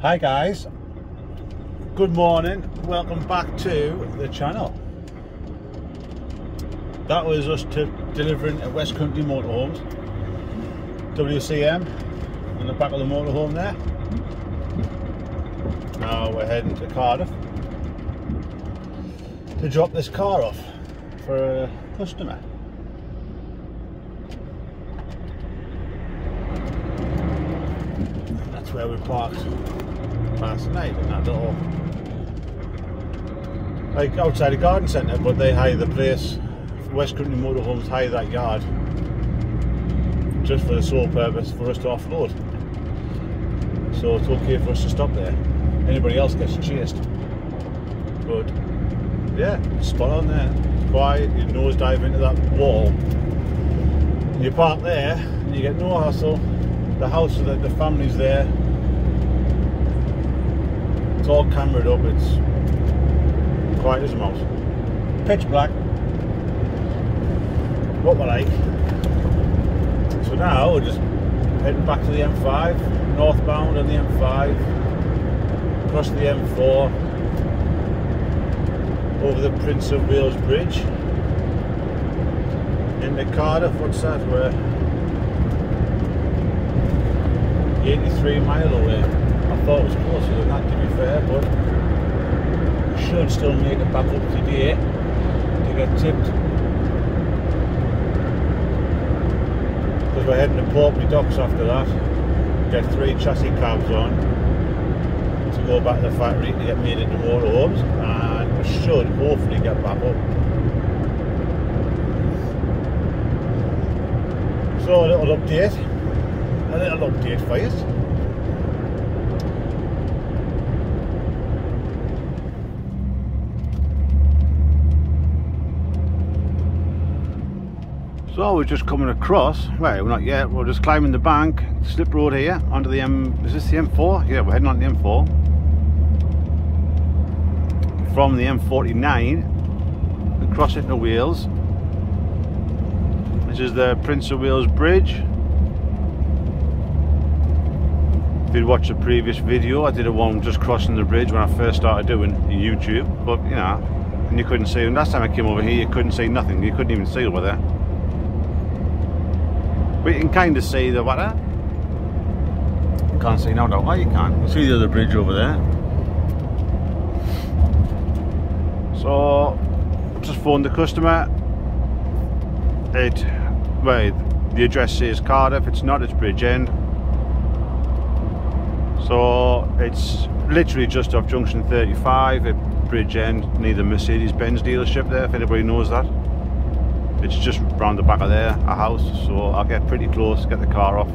Hi guys, good morning, welcome back to the channel. That was us to delivering at West Country Motorhomes, WCM, on the back of the motorhome there. Now we're heading to Cardiff to drop this car off for a customer. That's where we parked in that little like outside the garden centre but they hire the place. West Country Motorhomes hire that yard. Just for the sole purpose for us to offload. So it's okay for us to stop there. Anybody else gets chased. But yeah spot on there. It's quiet you nose dive into that wall. You park there you get no hassle. The house the, the family's there it's all cameraed up, it's quiet as mouse. Pitch black. What we like. So now we're just heading back to the M5, northbound on the M5, across the M4, over the Prince of Wales Bridge, into Cardiff, what's that? We're 83 mile away thought it was closer than that to be fair, but we should still make it back up today to get tipped. Because we're heading to Portbury Docks after that, get three chassis cabs on to go back to the factory to get made into motorhomes and we should hopefully get back up. So a little update, a little update for you. So we're just coming across, well we're not yet, we're just climbing the bank, slip road here, onto the M, is this the M4? Yeah, we're heading on the M4. From the M49, across it to Wales. This is the Prince of Wales Bridge. If you'd watched the previous video, I did a one just crossing the bridge when I first started doing YouTube, but you know, and you couldn't see, and last time I came over here you couldn't see nothing, you couldn't even see over there. But you can kind of see the water. You can't see now, don't you? You can. You see the other bridge over there. So, just phoned the customer. It, well, the address says Cardiff. It's not. It's Bridgend. So it's literally just off junction 35 at Bridgend, near the Mercedes-Benz dealership there. If anybody knows that it's just round the back of there a house so I'll get pretty close get the car off.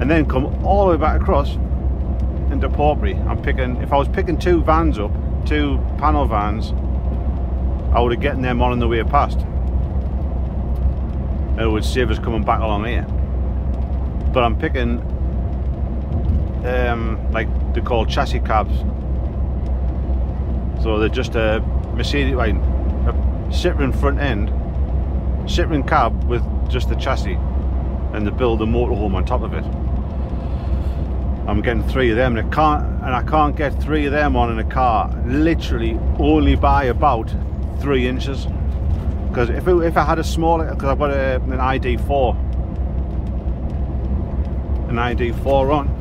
And then come all the way back across into Portbury. I'm picking if I was picking two vans up two panel vans I would have getting them on in the way past. It would save us coming back along here. But I'm picking um, like they're called chassis cabs. So they're just a Mercedes like a Citroen front end Citroen cab with just the chassis and the build a motorhome on top of it. I'm getting three of them and I can't and I can't get three of them on in a car. Literally only by about three inches. Because if, if I had a smaller because I've got a, an ID4 an ID4 on.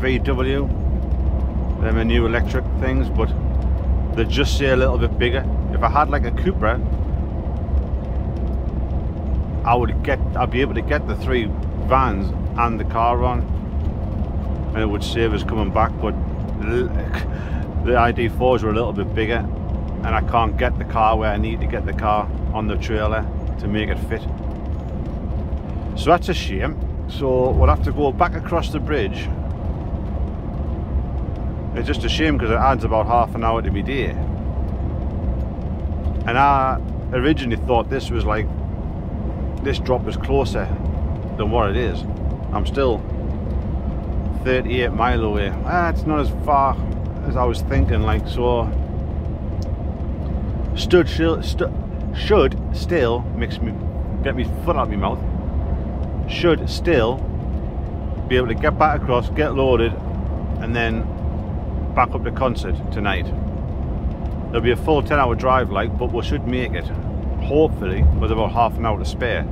VW them are my new electric things but they just say a little bit bigger. If I had like a Cupra I would get I'd be able to get the three vans and the car on and it would save us coming back but the ID4s are a little bit bigger and I can't get the car where I need to get the car on the trailer to make it fit. So that's a shame. So we'll have to go back across the bridge. It's just a shame because it adds about half an hour to be day. And I originally thought this was like this drop is closer than what it is. I'm still 38 mile away. Ah, it's not as far as I was thinking, like, so stood stu should still makes me get me foot out of my mouth should still be able to get back across, get loaded, and then back up to Consett tonight. There'll be a full 10 hour drive like, but we should make it. Hopefully, with about half an hour to spare.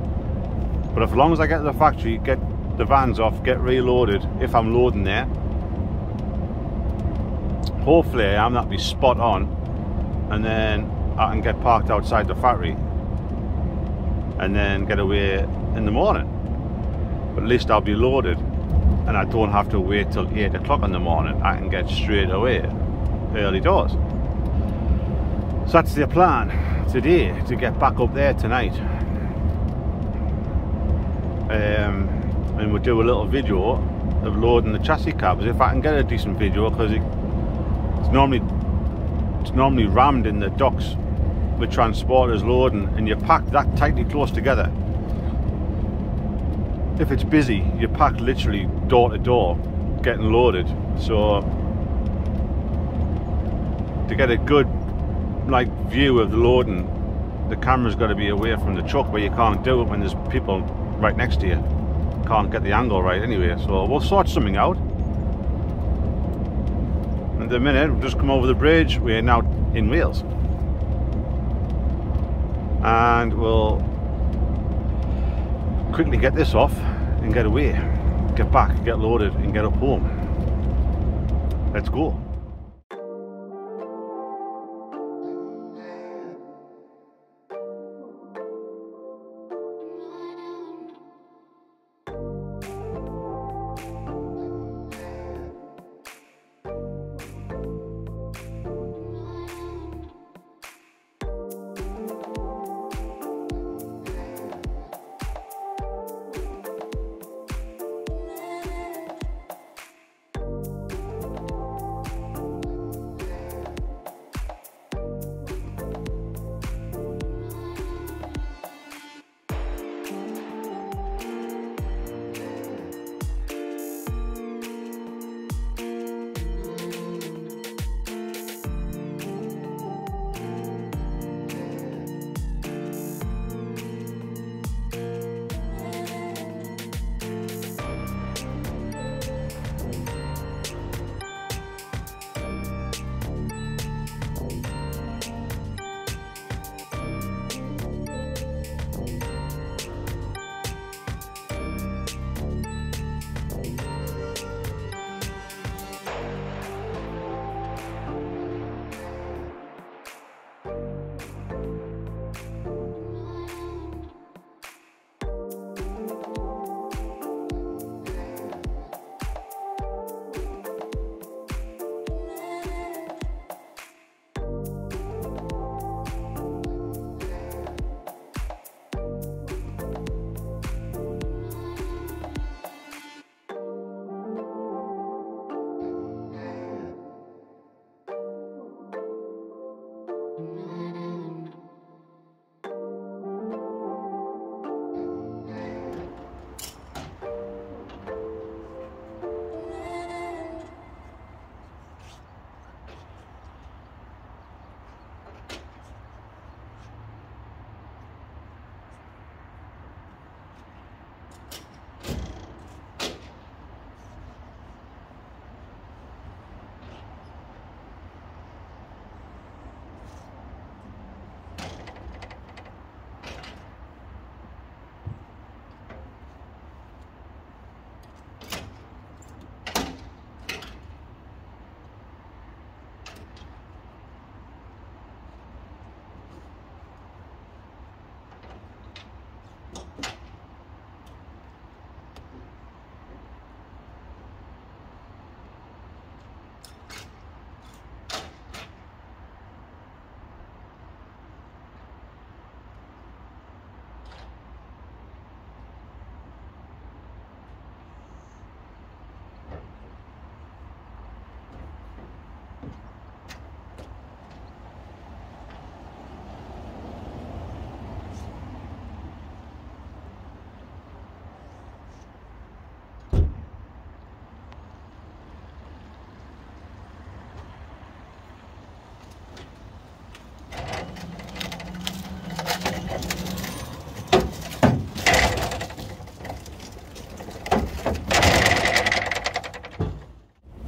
But as long as I get to the factory, get the vans off, get reloaded, if I'm loading there, hopefully I am, that'll be spot on. And then I can get parked outside the factory and then get away in the morning. But at least I'll be loaded and I don't have to wait till 8 o'clock in the morning. I can get straight away early doors. So that's the plan today to get back up there tonight. Um, and we'll do a little video of loading the chassis cabs if I can get a decent video because it, it's normally it's normally rammed in the docks with transporters loading and you're packed that tightly close together if it's busy you're packed literally door to door getting loaded so to get a good like view of the loading the camera's got to be away from the truck where you can't do it when there's people right next to you. Can't get the angle right anyway so we'll sort something out. In the minute we've just come over the bridge we're now in Wales. And we'll quickly get this off and get away get back get loaded and get up home. Let's go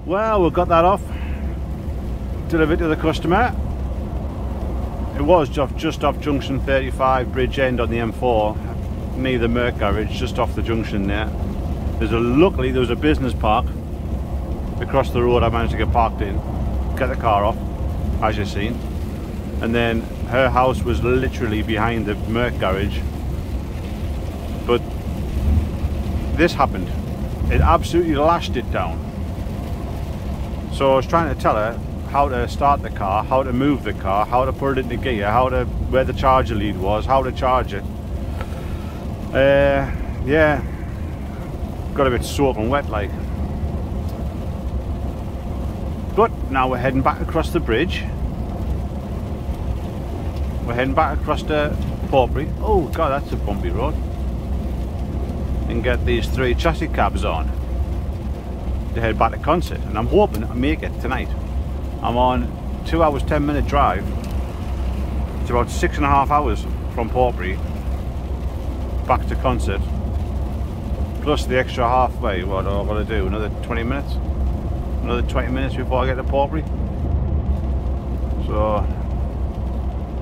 Well, we've got that off. Delivered to the customer. It was just, off junction 35 Bridgend on the M4 near the Merc garage, just off the junction there. There's a luckily there was a business park across the road I managed to get parked in, get the car off, as you've seen. And then her house was literally behind the Merc garage. But this happened. It absolutely lashed it down. So I was trying to tell her how to start the car, how to move the car, how to put it into gear, how to where the charger lead was, how to charge it. Uh, yeah, got a bit soaking wet like. But now we're heading back across the bridge. We're heading back across the Portbury. Oh god, that's a bumpy road. And get these three chassis cabs on to head back to Consett. And I'm hoping I make it tonight. I'm on two hours, 10 minute drive. It's about six and a half hours from Portbury back to Consett. Plus the extra halfway, what am I going to do? Another 20 minutes? Another 20 minutes before I get to Portbury. So,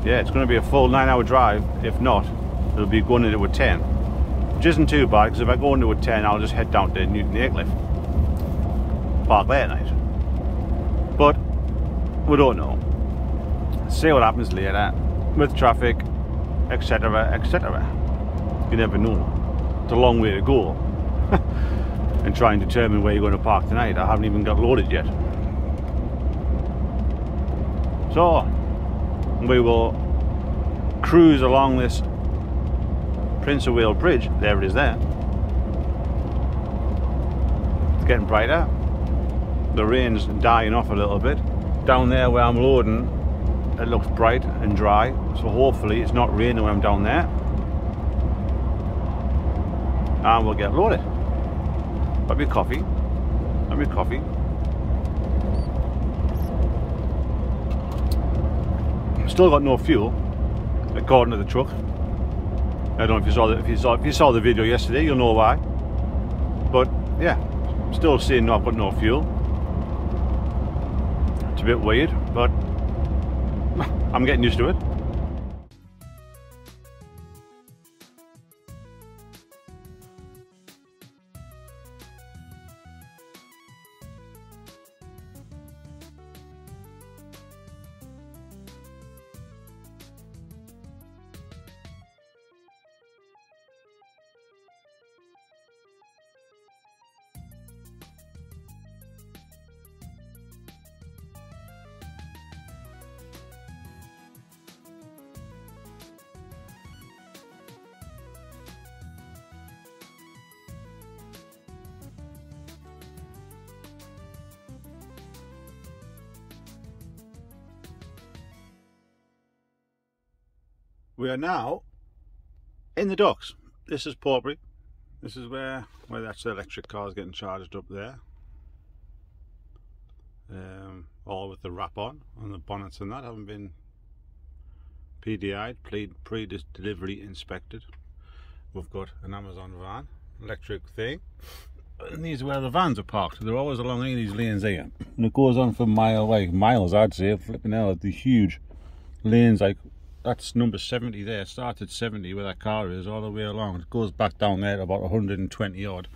yeah, it's going to be a full nine hour drive. If not, it'll be going into a 10. Which isn't too bad, because if I go into a 10, I'll just head down to Newton Aycliffe. Park there at night. But, we don't know. See what happens later with traffic, etc., etc. You never know. It's a long way to go. and try and determine where you're going to park tonight. I haven't even got loaded yet. So, we will cruise along this Prince of Wales Bridge. There it is there. It's getting brighter. The rain's dying off a little bit. Down there where I'm loading, it looks bright and dry. So hopefully it's not raining when I'm down there. And we'll get loaded. Got me coffee. Got me coffee. Still got no fuel, according to the truck. I don't know if you saw the, if you saw if you saw the video yesterday, you'll know why. But yeah, still seeing no, I've got no fuel. A bit weird, but I'm getting used to it. We are now in the docks. This is Portbury. This is where where that's the electric cars getting charged up there. Um, all with the wrap on on the bonnets and that haven't been PDI'd, pre-delivery inspected. We've got an Amazon van, electric thing. And these are where the vans are parked. They're always along these lanes here. And it goes on for mile like miles I'd say, flipping out at the huge lanes like that's number 70 there. started 70 where that car is all the way along. It goes back down there about 120 odd.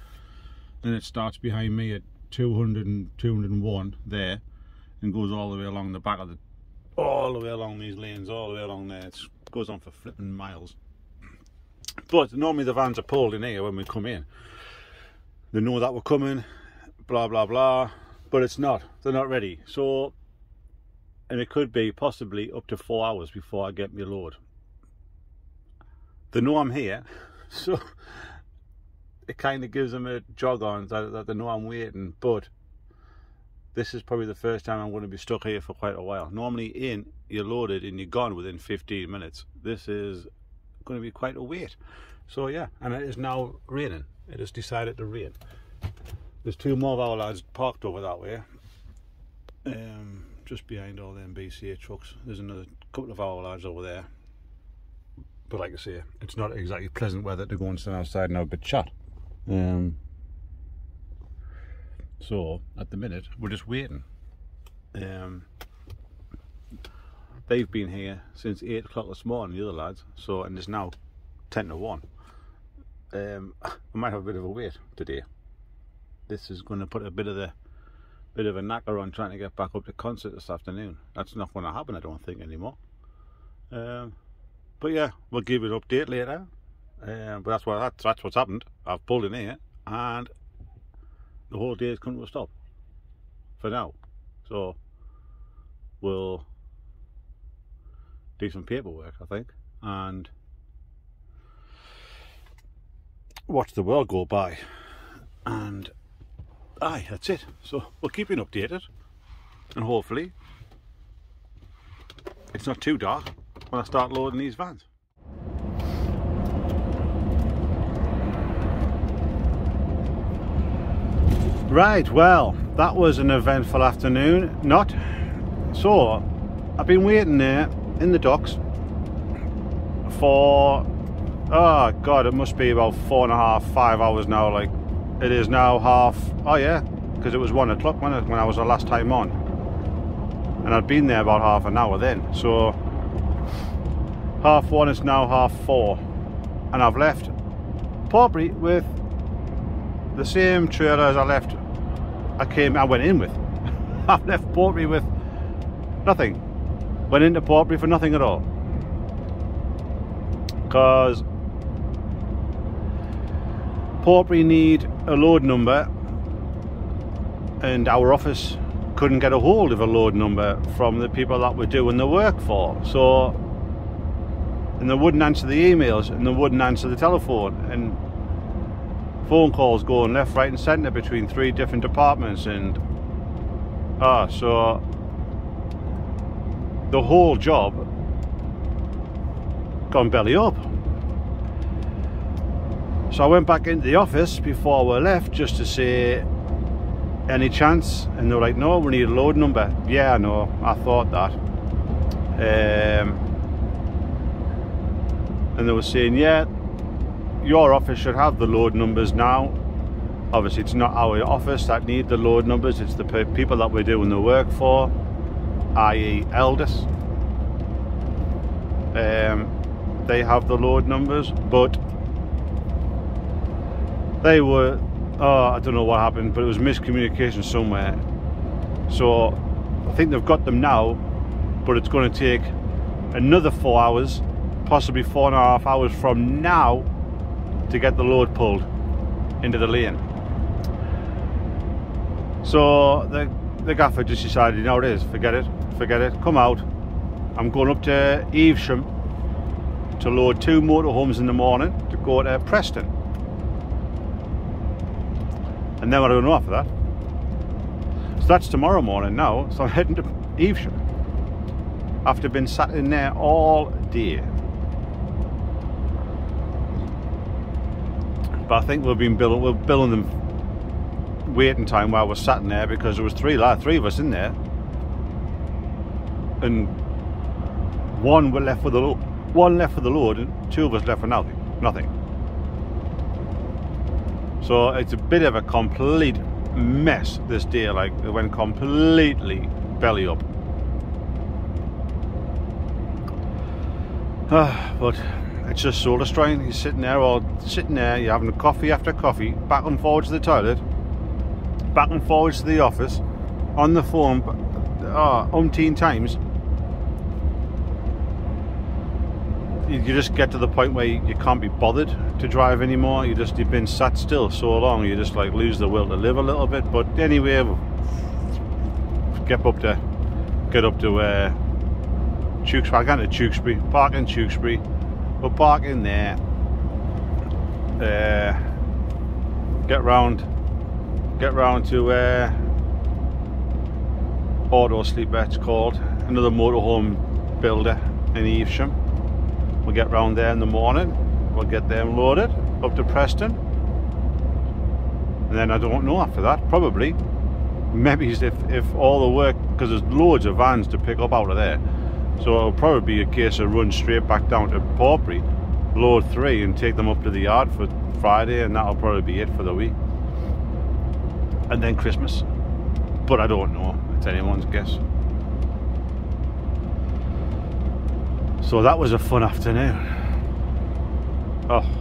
Then it starts behind me at 200 and 201 there and goes all the way along the back of the all the way along these lanes, all the way along there. It goes on for flipping miles. But normally the vans are pulled in here when we come in. They know that we're coming, blah blah blah. But it's not. They're not ready. So and it could be possibly up to four hours before I get my load. They know I'm here, so it kind of gives them a jog on that, that they know I'm waiting. But this is probably the first time I'm going to be stuck here for quite a while. Normally, in you're loaded and you're gone within 15 minutes. This is going to be quite a wait. So yeah, and it is now raining. It has decided to rain. There's two more of our lads parked over that way. Um, just behind all them BCA trucks. There's another couple of our lads over there. But like I say, it's not exactly pleasant weather to go and stand outside and have a bit chat. Um, So at the minute we're just waiting. Um, they've been here since eight o'clock this morning, the other lads. So and it's now ten to one. Um, I might have a bit of a wait today. This is going to put a bit of the bit of a knacker on trying to get back up to Consett this afternoon. That's not going to happen, I don't think anymore. Um, but yeah, we'll give you an update later. Um, but that's what that's, that's what's happened. I've pulled in here and the whole day has come to a stop for now. So we'll do some paperwork, I think, and watch the world go by. And aye, that's it. So we'll keep you updated, and hopefully it's not too dark when I start loading these vans. Right, well, that was an eventful afternoon. Not. So, I've been waiting there in the docks for, oh God, it must be about four and a half, five hours now. Like, it is now half, oh yeah, because it was one o'clock when, when I was the last time on. And I'd been there about half an hour then. So, half one is now half four. And I've left Portbury with the same trailer as I left, I came, I went in with. I've left Portbury with nothing. Went into Portbury for nothing at all. Because Portbury need a load number and our office couldn't get a hold of a load number from the people that we're doing the work for. So, and they wouldn't answer the emails and they wouldn't answer the telephone. And phone calls going left, right, and centre between three different departments, and ah, so the whole job gone belly up. So I went back into the office before we left just to say any chance, and they were like, "No, we need a load number." Yeah, I know. I thought that. Um, and they were saying, "Yeah, your office should have the load numbers now. Obviously, it's not our office that need the load numbers, it's the people that we're doing the work for, i.e., Elddis. Um, they have the load numbers, but they were, oh, I don't know what happened, but it was miscommunication somewhere. So I think they've got them now, but it's going to take another four hours, possibly four and a half hours from now to get the load pulled into the lane. So the, the gaffer just decided, you know it is, forget it, forget it, come out. I'm going up to Evesham to load two motorhomes in the morning to go to Preston. And then do I know after that? So that's tomorrow morning now, so I'm heading to Evesham after being sat in there all day. But I think we've been billing, we're billing them waiting time while we're sat in there because there was three three of us in there, and one were left for the load, one left for the load, and two of us left for nothing. Nothing. So it's a bit of a complete mess this day. Like it went completely belly up. Ah, but it's just soul destroying. You're sitting there or sitting there, you're having coffee after coffee, back and forwards to the toilet, back and forwards to the office, on the phone, oh, umpteen times. You just get to the point where you can't be bothered to drive anymore. You just you've been sat still so long, you just like lose the will to live a little bit. But anyway, get up to get up to uh, Tewkesbury. I got to Tewkesbury, park in Tewkesbury we'll park in there uh, get round get round to uh, auto sleeper it's called another motorhome builder in Evesham we'll get round there in the morning we'll get them loaded up to Preston and then I don't know after that probably maybe if, if all the work because there's loads of vans to pick up out of there so it'll probably be a case of run straight back down to Portbury, load three and take them up to the yard for Friday and that'll probably be it for the week. and then Christmas. But I don't know. It's anyone's guess. So that was a fun afternoon. Oh.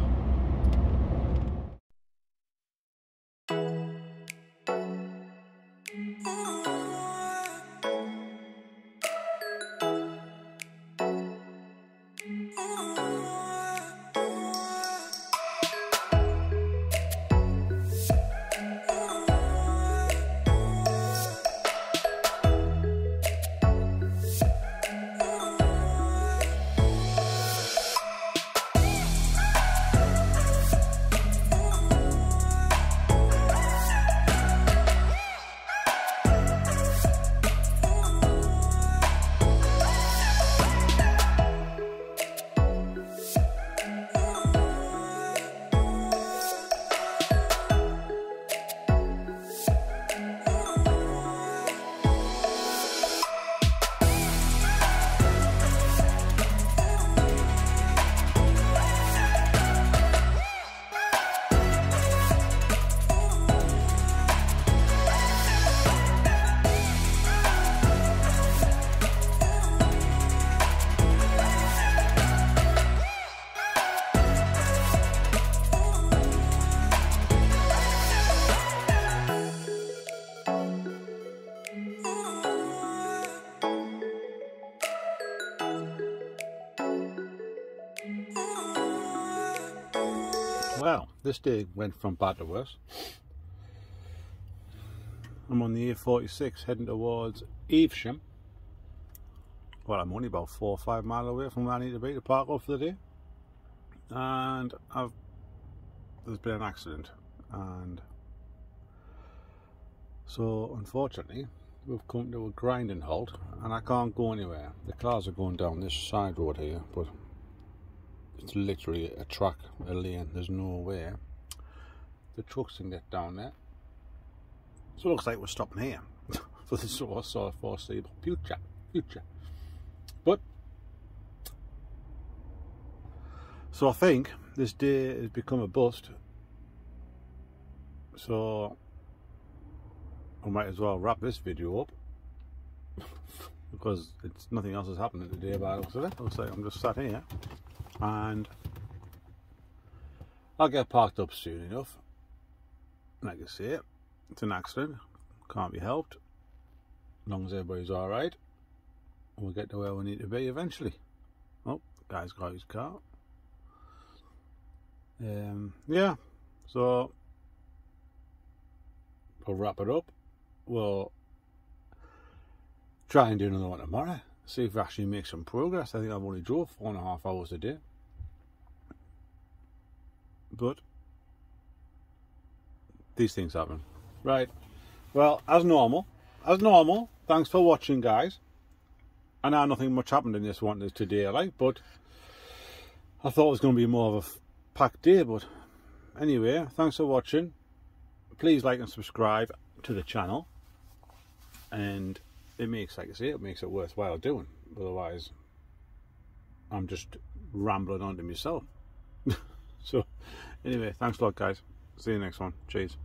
This day went from bad to worse. I'm on the A46 heading towards Evesham. Well, I'm only about four or five miles away from where I need to be to park up for the day. And I've there's been an accident and so unfortunately we've come to a grinding halt and I can't go anywhere. The cars are going down this side road here but it's literally a track, a lane, there's no way the trucks can get down there. So it looks like we're stopping here for the sort of foreseeable future, future. But, so I think this day has become a bust. So, I might as well wrap this video up because it's nothing else has happened today by the looks of it. Looks like I'm just sat here and I'll get parked up soon enough. Like I say, it's an accident, can't be helped. As long as everybody's alright, we'll get to where we need to be eventually. Oh, guy's got his car. Um, yeah, so we'll wrap it up. We'll try and do another one tomorrow see if we actually make some progress. I think I've only drove four and a half hours a day. But these things happen. Right. Well, as normal, as normal, thanks for watching, guys. I know nothing much happened in this one today, like, but I thought it was going to be more of a packed day, but anyway, thanks for watching. Please like and subscribe to the channel. And it makes, like I say, it makes it worthwhile doing. Otherwise, I'm just rambling on to myself. so, anyway, thanks a lot, guys. See you next one. Cheers.